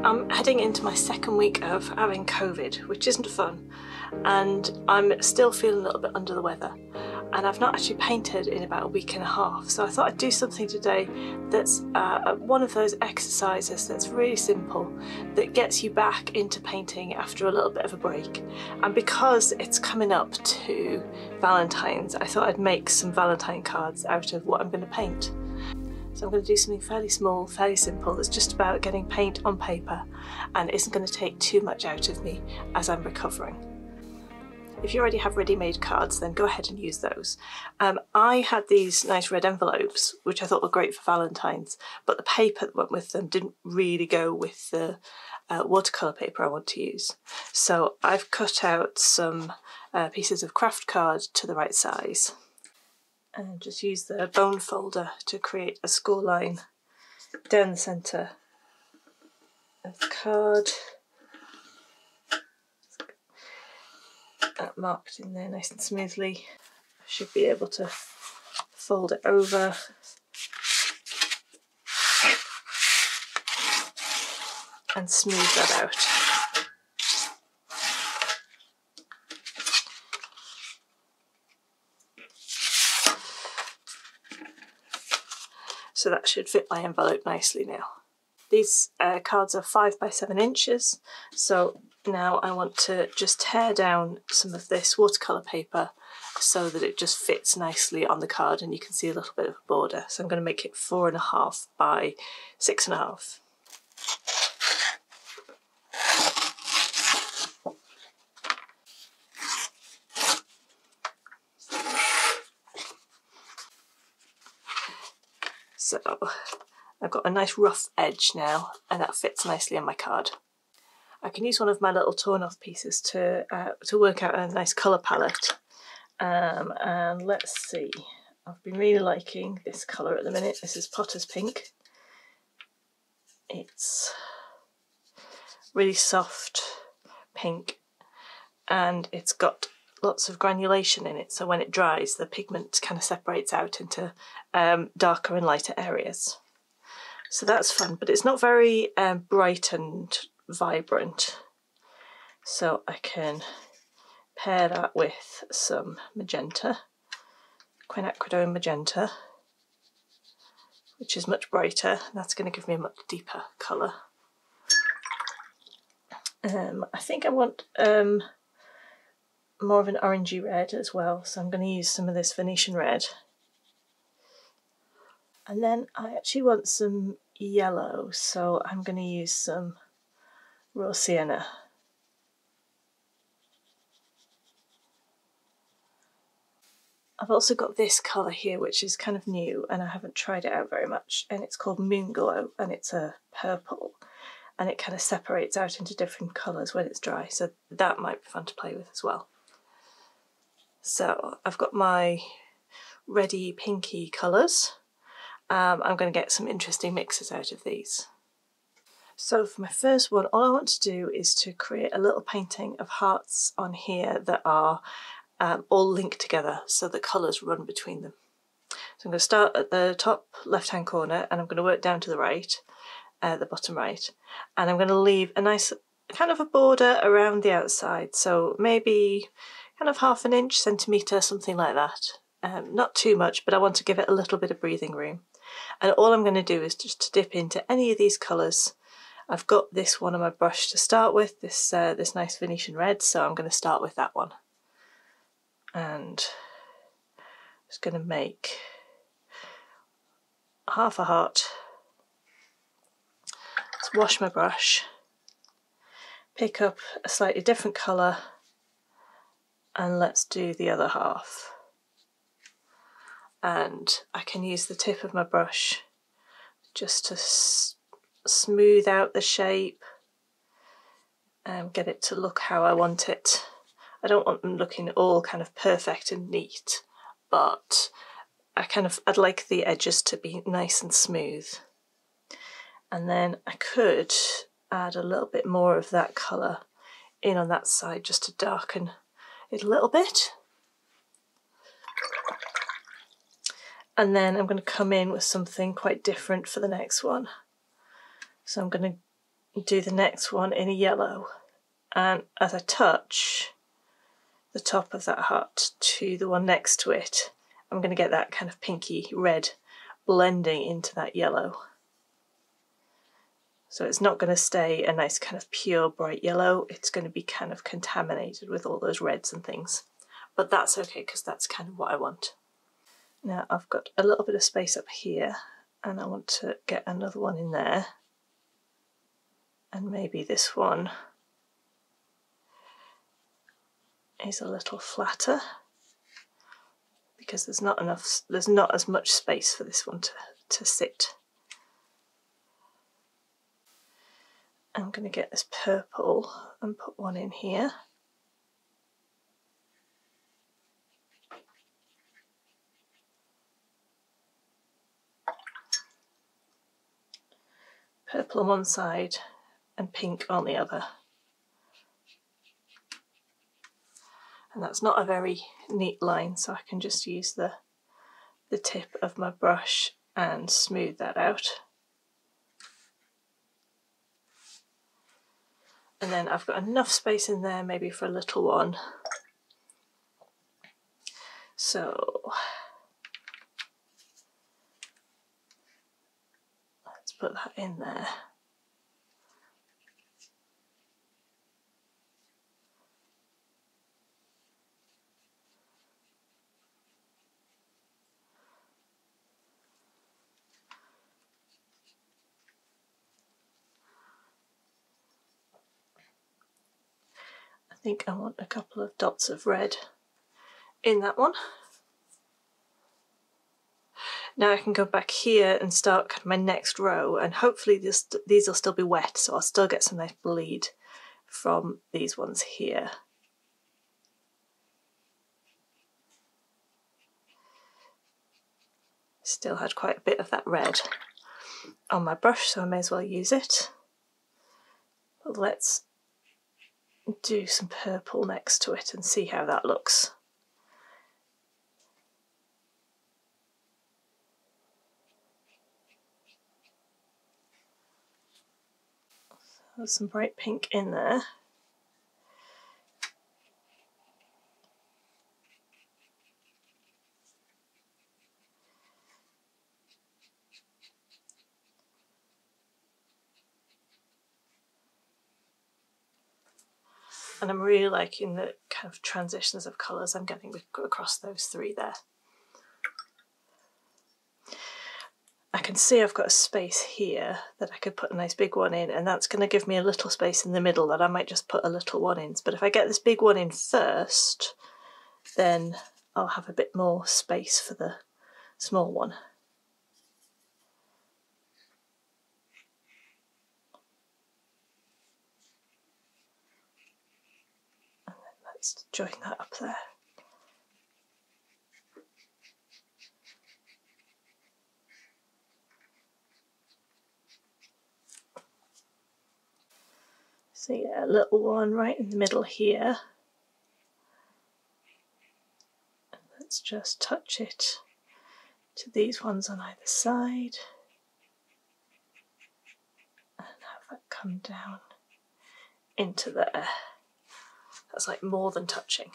I'm heading into my second week of having COVID, which isn't fun, and I'm still feeling a little bit under the weather. And I've not actually painted in about a week and a half, so I thought I'd do something today that's uh, one of those exercises that's really simple, that gets you back into painting after a little bit of a break. And because it's coming up to Valentine's, I thought I'd make some Valentine cards out of what I'm going to paint. So I'm going to do something fairly small, fairly simple, that's just about getting paint on paper and isn't going to take too much out of me as I'm recovering. If you already have ready-made cards, then go ahead and use those. Um, I had these nice red envelopes, which I thought were great for Valentine's, but the paper that went with them didn't really go with the uh, watercolour paper I want to use. So I've cut out some uh, pieces of craft card to the right size and just use the bone folder to create a score line down the centre of the card. That marked in there nice and smoothly. I should be able to fold it over and smooth that out. So that should fit my envelope nicely now. These uh, cards are 5 by 7 inches, so now I want to just tear down some of this watercolour paper so that it just fits nicely on the card and you can see a little bit of a border. So I'm going to make it 4.5 by 6.5. So I've got a nice rough edge now and that fits nicely on my card. I can use one of my little torn off pieces to, uh, to work out a nice colour palette. Um, and let's see, I've been really liking this colour at the minute. This is Potter's Pink. It's really soft pink and it's got lots of granulation in it so when it dries the pigment kind of separates out into um, darker and lighter areas. So that's fun but it's not very um, bright and vibrant so I can pair that with some magenta, quinacridone magenta which is much brighter that's going to give me a much deeper colour. Um, I think I want um, more of an orangey red as well, so I'm going to use some of this Venetian red. And then I actually want some yellow, so I'm going to use some raw sienna. I've also got this colour here which is kind of new and I haven't tried it out very much and it's called Moonglow and it's a purple and it kind of separates out into different colours when it's dry so that might be fun to play with as well. So I've got my ready pinky colours. Um, I'm going to get some interesting mixes out of these. So for my first one, all I want to do is to create a little painting of hearts on here that are um, all linked together so the colours run between them. So I'm going to start at the top left hand corner and I'm going to work down to the right, uh, the bottom right, and I'm going to leave a nice kind of a border around the outside. So maybe kind of half an inch, centimetre, something like that. Um, not too much, but I want to give it a little bit of breathing room. And all I'm going to do is just to dip into any of these colours. I've got this one on my brush to start with, this, uh, this nice Venetian red, so I'm going to start with that one. And just going to make half a heart. Let's wash my brush, pick up a slightly different colour and let's do the other half. And I can use the tip of my brush just to smooth out the shape and get it to look how I want it. I don't want them looking all kind of perfect and neat, but I kind of, I'd like the edges to be nice and smooth. And then I could add a little bit more of that colour in on that side just to darken it a little bit. And then I'm going to come in with something quite different for the next one. So I'm going to do the next one in a yellow and as I touch the top of that heart to the one next to it I'm going to get that kind of pinky red blending into that yellow. So it's not going to stay a nice kind of pure bright yellow, it's going to be kind of contaminated with all those reds and things. But that's okay because that's kind of what I want. Now I've got a little bit of space up here and I want to get another one in there. And maybe this one is a little flatter because there's not enough, there's not as much space for this one to, to sit. I'm going to get this purple and put one in here. Purple on one side and pink on the other. and that's not a very neat line so I can just use the the tip of my brush and smooth that out and then I've got enough space in there maybe for a little one. So let's put that in there think I want a couple of dots of red in that one. Now I can go back here and start my next row and hopefully this, these will still be wet so I'll still get some nice bleed from these ones here. Still had quite a bit of that red on my brush so I may as well use it. But let's do some purple next to it and see how that looks. there's some bright pink in there. And I'm really liking the kind of transitions of colours I'm getting across those three there. I can see I've got a space here that I could put a nice big one in and that's going to give me a little space in the middle that I might just put a little one in. But if I get this big one in first, then I'll have a bit more space for the small one. Let's join that up there. So yeah, a little one right in the middle here. And let's just touch it to these ones on either side. And have that come down into there. That's like more than touching.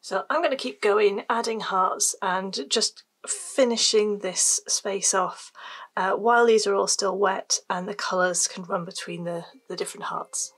So I'm going to keep going, adding hearts and just finishing this space off uh, while these are all still wet and the colours can run between the, the different hearts.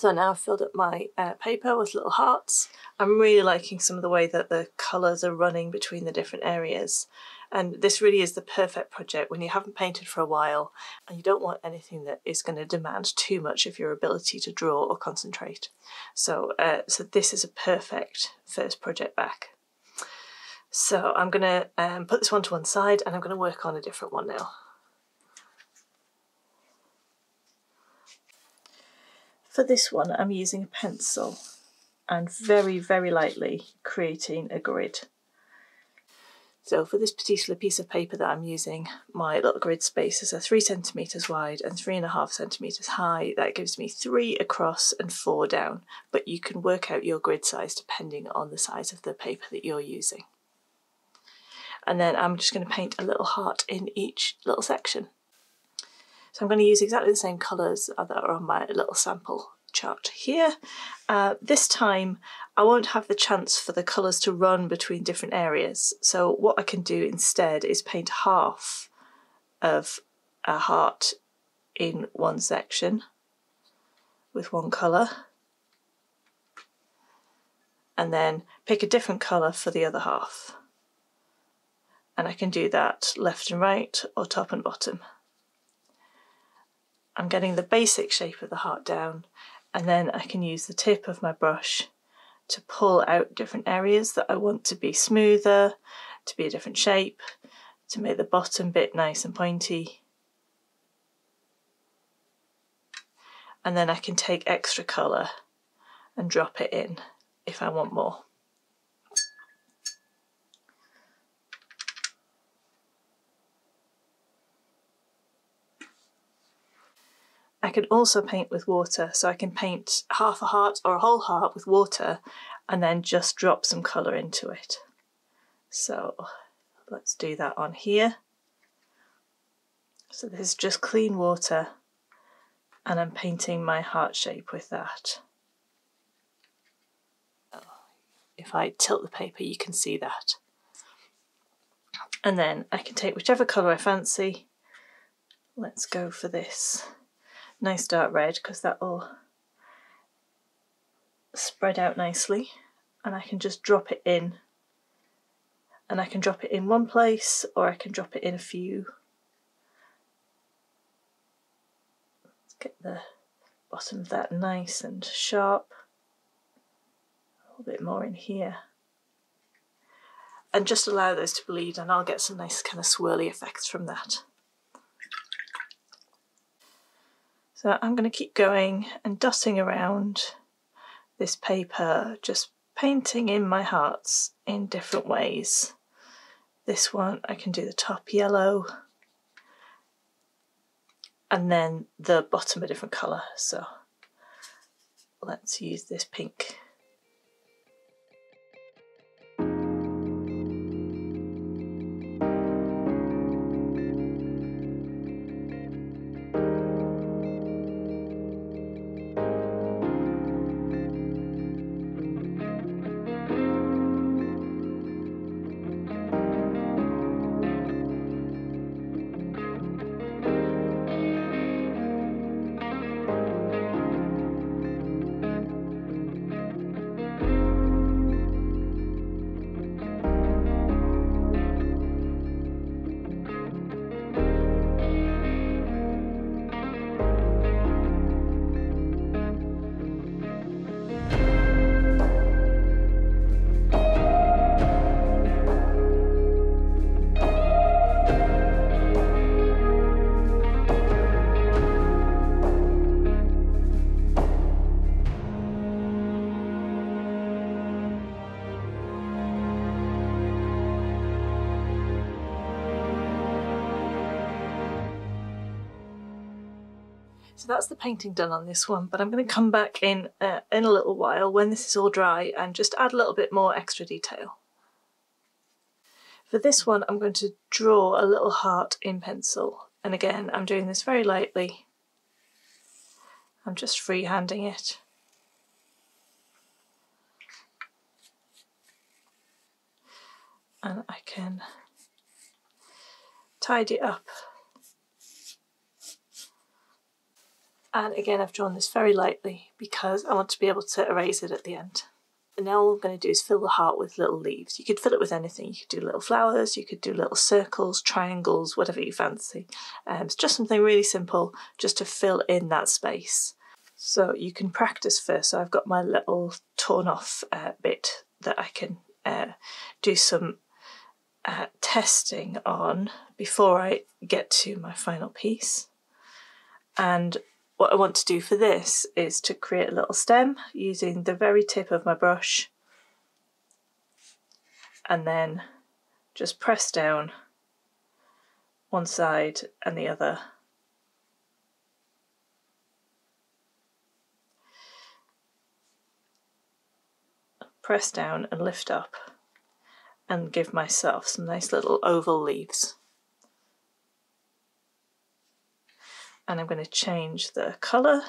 So now I've filled up my uh, paper with little hearts. I'm really liking some of the way that the colours are running between the different areas. And this really is the perfect project when you haven't painted for a while and you don't want anything that is going to demand too much of your ability to draw or concentrate. So, uh, so this is a perfect first project back. So I'm going to um, put this one to one side and I'm going to work on a different one now. For this one I'm using a pencil and very very lightly creating a grid. So for this particular piece of paper that I'm using, my little grid spaces are three centimetres wide and three and a half centimetres high. That gives me three across and four down, but you can work out your grid size depending on the size of the paper that you're using. And then I'm just going to paint a little heart in each little section. So I'm going to use exactly the same colours that are on my little sample chart here. Uh, this time I won't have the chance for the colours to run between different areas. So what I can do instead is paint half of a heart in one section with one colour and then pick a different colour for the other half. And I can do that left and right or top and bottom. I'm getting the basic shape of the heart down and then I can use the tip of my brush to pull out different areas that I want to be smoother, to be a different shape, to make the bottom bit nice and pointy. And then I can take extra colour and drop it in if I want more. I can also paint with water, so I can paint half a heart or a whole heart with water and then just drop some colour into it. So let's do that on here. So this is just clean water and I'm painting my heart shape with that. If I tilt the paper you can see that. And then I can take whichever colour I fancy. Let's go for this nice dark red because that will spread out nicely and I can just drop it in and I can drop it in one place or I can drop it in a few. Let's get the bottom of that nice and sharp. A little bit more in here. And just allow those to bleed and I'll get some nice kind of swirly effects from that. So I'm going to keep going and dotting around this paper, just painting in my hearts in different ways. This one I can do the top yellow and then the bottom a different colour. So let's use this pink. That's the painting done on this one, but I'm going to come back in uh, in a little while when this is all dry and just add a little bit more extra detail. For this one I'm going to draw a little heart in pencil and again I'm doing this very lightly. I'm just freehanding it. And I can tidy up And again, I've drawn this very lightly because I want to be able to erase it at the end. And now all I'm going to do is fill the heart with little leaves. You could fill it with anything. You could do little flowers, you could do little circles, triangles, whatever you fancy. Um, it's just something really simple just to fill in that space. So you can practice first. So I've got my little torn off uh, bit that I can uh, do some uh, testing on before I get to my final piece. And what I want to do for this is to create a little stem using the very tip of my brush and then just press down one side and the other press down and lift up and give myself some nice little oval leaves. And I'm going to change the colour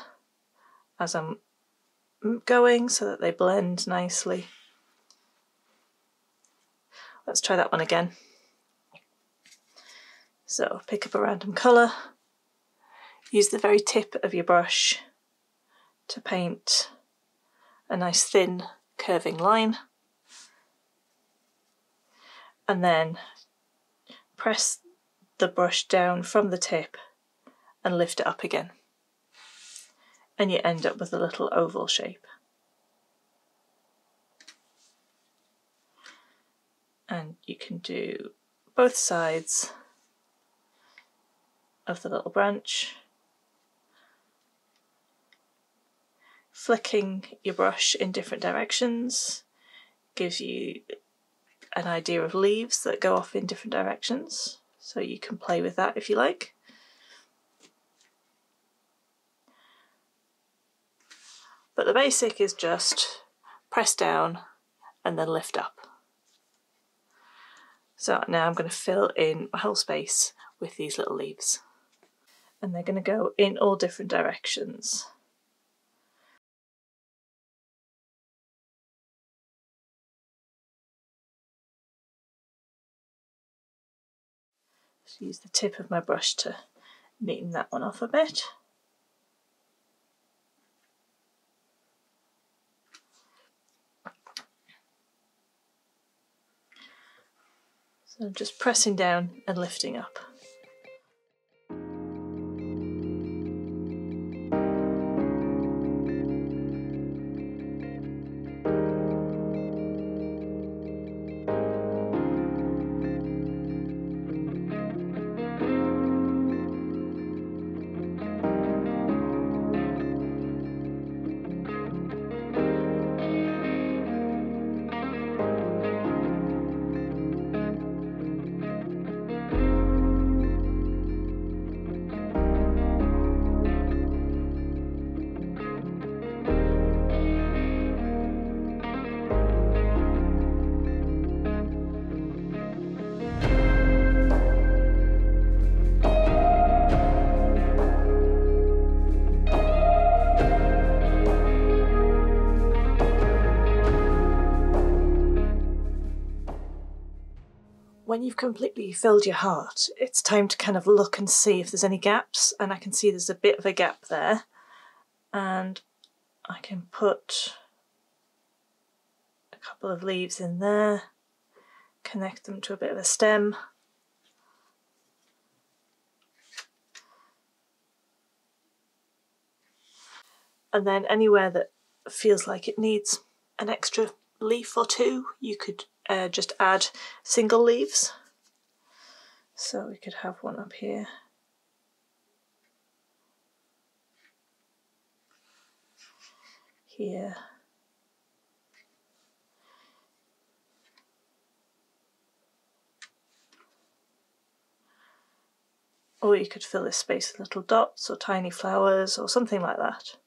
as I'm going so that they blend nicely. Let's try that one again. So pick up a random colour, use the very tip of your brush to paint a nice thin curving line and then press the brush down from the tip and lift it up again. And you end up with a little oval shape. And you can do both sides of the little branch. Flicking your brush in different directions gives you an idea of leaves that go off in different directions, so you can play with that if you like. But the basic is just press down and then lift up. So now I'm going to fill in my whole space with these little leaves. And they're going to go in all different directions. Just use the tip of my brush to neaten that one off a bit. So just pressing down and lifting up. When you've completely filled your heart, it's time to kind of look and see if there's any gaps. And I can see there's a bit of a gap there. And I can put a couple of leaves in there, connect them to a bit of a stem. And then anywhere that feels like it needs an extra leaf or two, you could uh, just add single leaves. So we could have one up here. Here. Or you could fill this space with little dots or tiny flowers or something like that.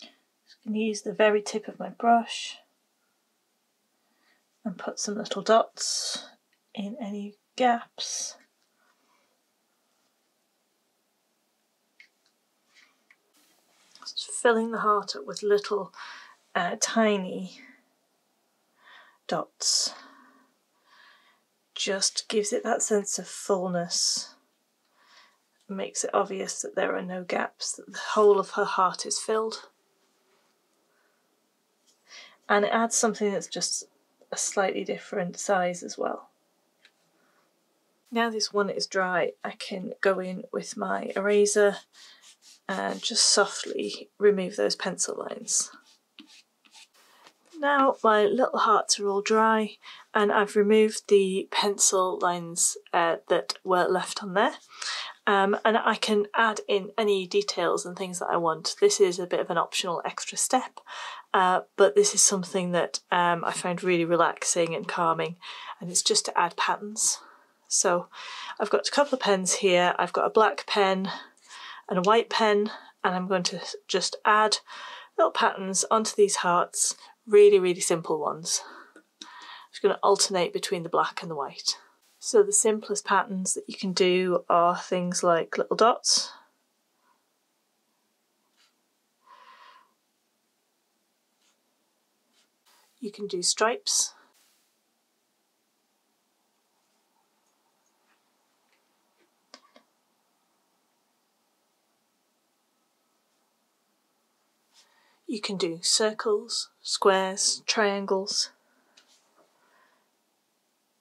Just going to use the very tip of my brush and put some little dots in any gaps. Just filling the heart up with little uh, tiny dots just gives it that sense of fullness makes it obvious that there are no gaps, that the whole of her heart is filled. And it adds something that's just a slightly different size as well. Now this one is dry, I can go in with my eraser and just softly remove those pencil lines. Now my little hearts are all dry and I've removed the pencil lines uh, that were left on there um, and I can add in any details and things that I want. This is a bit of an optional extra step uh, but this is something that um, I find really relaxing and calming and it's just to add patterns. So I've got a couple of pens here. I've got a black pen and a white pen and I'm going to just add little patterns onto these hearts, really, really simple ones. I'm just going to alternate between the black and the white. So the simplest patterns that you can do are things like little dots. You can do stripes. You can do circles, squares, triangles.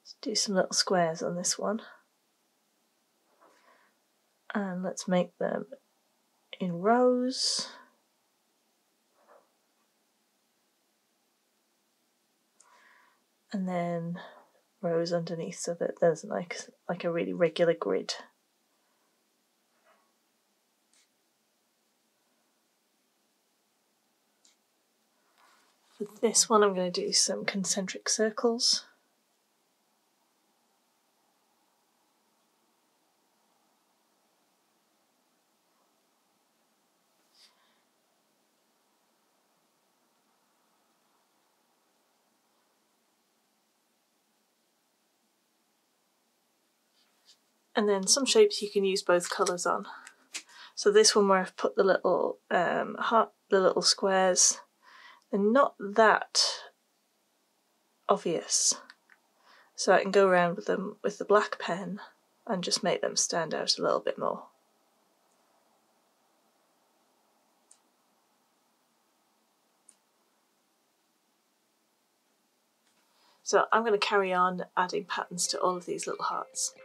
Let's do some little squares on this one. And let's make them in rows. And then rows underneath so that there's like like a really regular grid. For this one I'm going to do some concentric circles. And then some shapes you can use both colours on. So this one where I've put the little um, heart, the little squares they're not that obvious. So I can go around with them with the black pen and just make them stand out a little bit more. So I'm going to carry on adding patterns to all of these little hearts.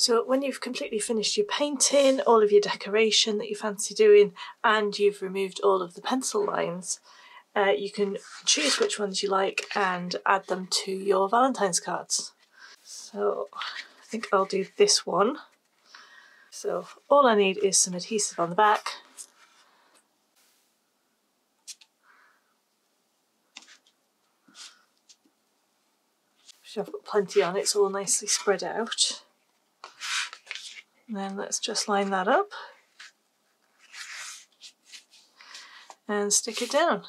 So when you've completely finished your painting, all of your decoration that you fancy doing, and you've removed all of the pencil lines, uh, you can choose which ones you like and add them to your Valentine's cards. So I think I'll do this one. So all I need is some adhesive on the back. I've got plenty on, it's all nicely spread out. And then let's just line that up and stick it down.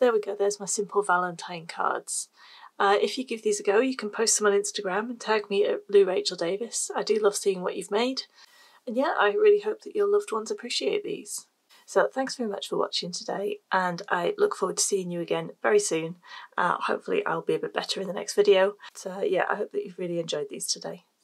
There we go, there's my simple Valentine cards. Uh, if you give these a go, you can post them on Instagram and tag me at Lou Rachel Davis. I do love seeing what you've made. And yeah, I really hope that your loved ones appreciate these. So thanks very much for watching today and I look forward to seeing you again very soon. Uh, hopefully I'll be a bit better in the next video. So yeah, I hope that you've really enjoyed these today.